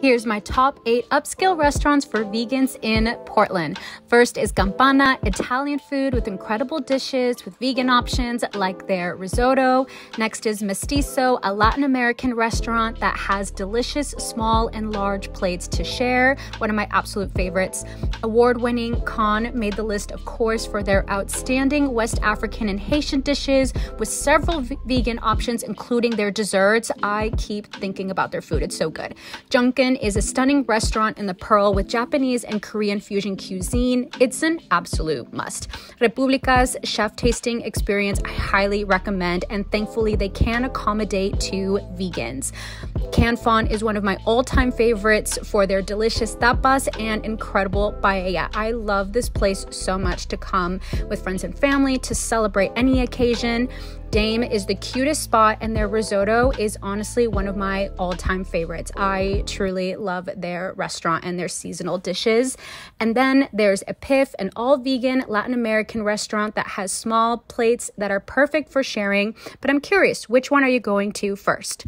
Here's my top eight upscale restaurants for vegans in Portland. First is Campana, Italian food with incredible dishes with vegan options like their risotto. Next is Mestizo, a Latin American restaurant that has delicious small and large plates to share. One of my absolute favorites. Award winning Kann made the list, of course, for their outstanding West African and Haitian dishes with several vegan options, including their desserts. I keep thinking about their food, it's so good. Janken is a stunning restaurant in the Pearl with Japanese and Korean fusion cuisine. It's an absolute must. Republica's chef tasting experience I highly recommend, and thankfully they can accommodate to vegans. Canfon is one of my all-time favorites for their delicious tapas and incredible paella. I love this place so much to come with friends and family to celebrate any occasion. Dame is the cutest spot, and their risotto is honestly one of my all time favorites. I truly love their restaurant and their seasonal dishes. And then there's Epif, an all vegan Latin American restaurant that has small plates that are perfect for sharing. But I'm curious, which one are you going to first?